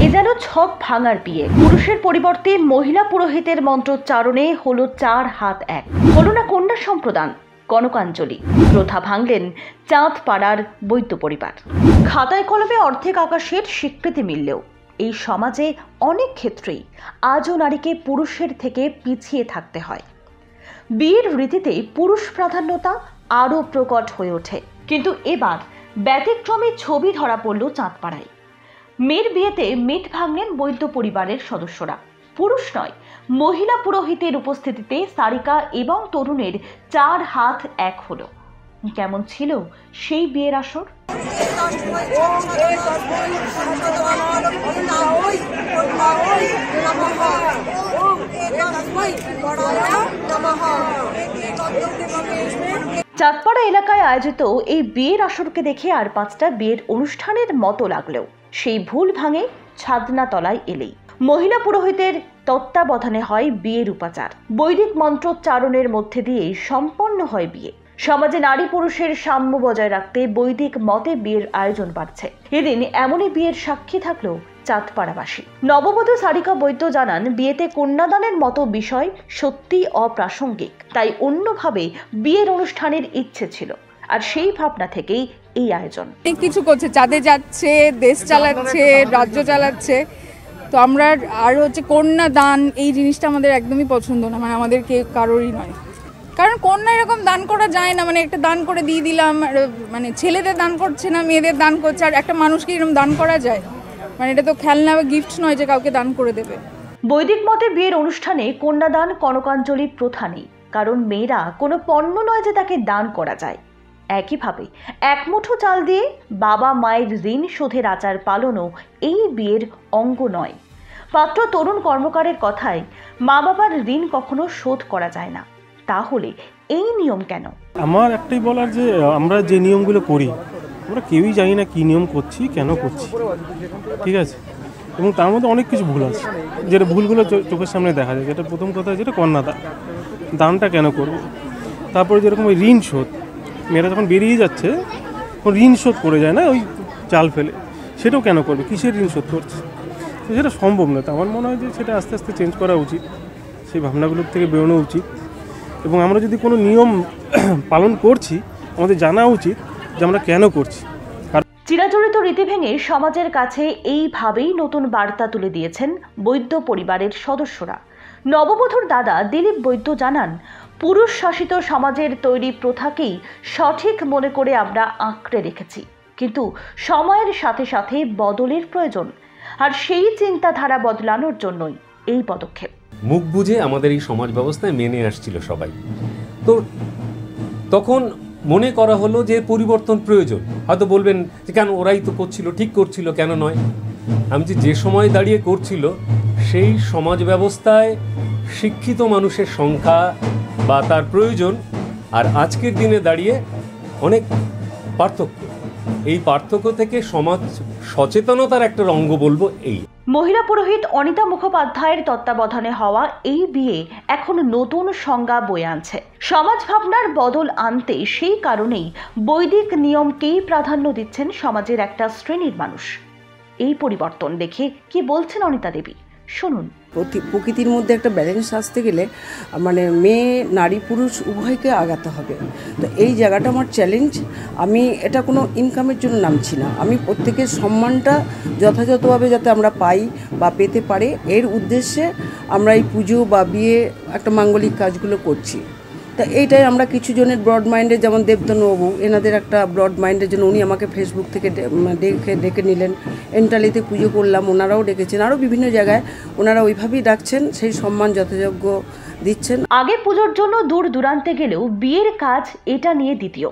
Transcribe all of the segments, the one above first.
এ যেন ছক ভাঙার বিয়ে। পুরুষের পরিবর্তে মহিলা পুরোহিতের মন্ত্রোচ্চারণে হলো চার হাত এক। হলো না কন্যা সম্প্রদান, কনকাঞ্জলি। প্রথা ভাঙলেন চাঁদ পাড়ার বৈদ্য পরিবার। খাতায় কলমে অর্ধেক আকাশের স্বীকৃতি মিললেও এই সমাজে অনেক ক্ষেত্রেই আজও নারীকে পুরুষের থেকে পিছিয়ে থাকতে হয়। বিয়ের রীতিতে পুরুষ প্রাধান্যতা আরও প্রকট হয়ে ওঠে। কিন্তু এবার ব্যতিক্রমী ছবি ধরা পড়ল চাঁদপাড়ায়। মেয়ের বিয়েতে মেট ভাঙলেন বৈদ্য পরিবারের সদস্যরা। পুরুষ নয়, মহিলা পুরোহিতের উপস্থিতিতে সারিকা এবং তরুণের চার হাত এক হলো। কেমন ছিল সেই বিয়ের আসর? চাঁদপাড়া এলাকায় আয়োজিত এই বিয়ের আসরকে দেখে আর পাঁচটা বিয়ের অনুষ্ঠানের মতো লাগলেও সেই ভুল ভাঙে ছাদনা তলায় এলেই। মহিলা পুরোহিতের তত্ত্বাবধানে হয় বিয়ের উপাচার। বৈদিক মন্ত্রোচ্চারণের মধ্যে দিয়ে সম্পন্ন হয় বিয়ে। সমাজে নারী পুরুষের সাম্য বজায় রাখতে বৈদিক মতে বিয়ের আয়োজন বাড়ছে। এদিন এমনই বিয়ের সাক্ষী থাকলেও চাঁদপাড়াবাসী। নববধূ সারিকা বৈদ্য জানান, বিয়েতে কন্যাদানের মতো বিষয় সত্যি অপ্রাসঙ্গিক, তাই অন্যভাবে বিয়ের অনুষ্ঠানের ইচ্ছে ছিল। আর সেই ভাবনা থেকেই এই আয়োজন। কিছু করছে, চাঁদে যাচ্ছে, দেশ চালাচ্ছে, রাজ্য চালাচ্ছে। তো আমরা আর হচ্ছে কন্যা দান এই জিনিসটা আমাদের একদমই পছন্দ না মানে আমাদেরকে কারোরই নয়। কারণ কন্যা এরকম দান করা যায় না মানে একটা দান করে দিয়ে দিলাম মানে ছেলেদের দান করছে না, মেয়েদের দান করছে, আর একটা মানুষকে এরকম দান করা যায়? মানে এটা তো খেলনা বা গিফট নয় যে কাউকে দান করে দেবে। বৈদিক মতে বিয়ের অনুষ্ঠানে কন্যাদান কনকাঞ্জলি প্রথা নেই, কারণ মেয়েরা কোনো পণ্য নয় যে তাকে দান করা যায়। একইভাবে, এক মুঠো চাল দিয়ে বাবা মায়ের ঋণ শোধের আচার পালনও এই বিয়ের অঙ্গ নয়। পাত্র তরুণ কর্মকারের কথায় মা বাবার ঋণ কখনো শোধ করা যায় না। তাহলে এই নিয়ম কেন? আমার একটাই বলার যে আমরা যে নিয়মগুলো করি, আমরা কেউই জানি না কী নিয়ম করছি, কেন করছি। ঠিক আছে? এবং তার মধ্যে অনেক কিছু ভুল আছে। যেটা ভুলগুলো চোখের সামনে দেখা যায়। যেটা প্রথম কথা যেটা কন্যাদান দানটা কেন করব? তারপরে যেরকম ওই ঋণ শোধ, মেয়েরা যখন বেরিয়ে যাচ্ছে ঋণ শোধ করে যায় না, ওই চাল ফেলে। সেটাও কেন করবে? কিসের ঋণ শোধ করছে? তো সেটা সম্ভব না তো আমার মনে হয় যে, সেটা আস্তে আস্তে চেঞ্জ করা উচিত। সেই ভাবনাগুলোর থেকে বেরোনো উচিত। এবং আমরা যদি কোনো নিয়ম পালন করছি, আমাদের জানা উচিত যে আমরা কেন করছি। চিরাচরিত রীতি ভেঙে সমাজের কাছে এইভাবেই নতুন বার্তা তুলে দিয়েছেন বৈদ্য পরিবারের সদস্যরা। নববধূর দাদা দিলীপ বৈদ্য জানান, পুরুষ শাসিত সমাজের তৈরি প্রথাকেই সঠিক মনে করে আমরা আঁকড়ে রেখেছি। কিন্তু সময়ের সাথে সাথে বদলের প্রয়োজন, আর সেই চিন্তাধারা বদলানোর জন্যই এই পদক্ষেপ। মুখ বুঝে আমাদের এই সমাজ ব্যবস্থায় মেনে আসছিল সবাই। তো তখন মনে করা হলো যে পরিবর্তন প্রয়োজন। হয়তো বলবেন যে কেন ওরাই তো করছিল, ঠিক করছিল, কেন নয়? আমি যে যে সময় দাঁড়িয়ে করছিল, সেই সমাজ ব্যবস্থায় শিক্ষিত মানুষের সংখ্যা বা তার প্রয়োজন আর আজকের দিনে দাঁড়িয়ে অনেক পার্থক্য। এই পার্থক্য থেকে সমাজ সচেতনতার একটা অঙ্গ বলব এই। মহিলা পুরোহিত অনিতা মুখোপাধ্যায়ের তত্ত্বাবধানে হওয়া এই বিয়ে এখন নতুন সংজ্ঞা বয়ে আনছে। সমাজ ভাবনার বদল আনতে সেই কারণেই বৈদিক নিয়মকেই প্রাধান্য দিচ্ছেন সমাজের একটা শ্রেণির মানুষ। এই পরিবর্তন দেখে কি বলছেন অনিতা দেবী? শুনুন। প্রকৃতির মধ্যে একটা ব্যালেন্স আসতে গেলে মানে মেয়ে, নারী, পুরুষ উভয়কে আগাতে হবে। তো এই জায়গাটা আমার চ্যালেঞ্জ আমি এটা কোনো ইনকামের জন্য নামছি না। আমি প্রত্যেকের সম্মানটা যথাযথভাবে যাতে আমরা পাই বা পেতে পারে। এর উদ্দেশ্যে আমরা এই পুজো বা বিয়ে একটা মাঙ্গলিক কাজগুলো করছি। তা এইটাই আমরা কিছু জনের ব্রড মাইন্ডে যেমন দেবতনুবাবু এনাদের একটা ব্রড মাইন্ডের জন্য উনি আমাকে ফেসবুক থেকে ডেকে ডেকে নিলেন। এন্টালিতে পুজো করলাম, ওনারাও ডেকেছেন। আরও বিভিন্ন জায়গায় ওনারা ওইভাবেই ডাকছেন, সেই সম্মান যথাযোগ্য দিচ্ছেন। আগে পুজোর জন্য দূর দূরান্তে গেলেও বিয়ের কাজ এটা নিয়ে দ্বিতীয়।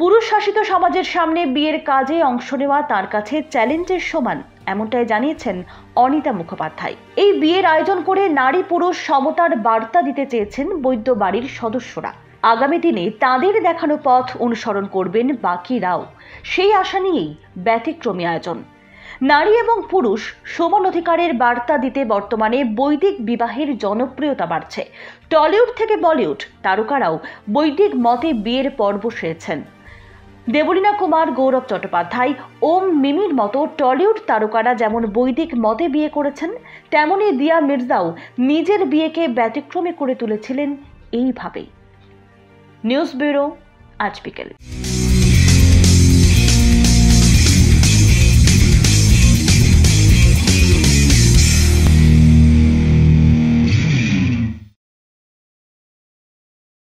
পুরুষ শাসিত সমাজের সামনে বিয়ের কাজে অংশ নেওয়া তার কাছে চ্যালেঞ্জের সমান। এমনটাই জানিয়েছেন অনিতা মুখোপাধ্যায়। এই বিয়ের আয়োজন করে নারী পুরুষ সমতার বার্তা দিতে চেয়েছেন বৈদ্য বাড়ির সদস্যরা। আগামী দিনে তাদের দেখানো পথ অনুসরণ করবেন বাকিরাও সেই আশা নিয়েই ব্যতিক্রমী আয়োজন। নারী এবং পুরুষ সমান অধিকারের বার্তা দিতে বর্তমানে বৈদিক বিবাহের জনপ্রিয়তা বাড়ছে। টলিউড থেকে বলিউড তারকারাও বৈদিক মতে বিয়ের পর্ব সেরেছেন। দেবলীনা কুমার, গৌরব চট্টোপাধ্যায়, ওম মিমির মতো টলিউড তারকারা যেমন বৈদিক মতে বিয়ে করেছেন, তেমনি দিয়া মির্জাও নিজের বিয়েকে ব্যতিক্রমী করে তুলেছিলেন এইভাবেই। নিউজ ব্যুরো, আজ বিকেল।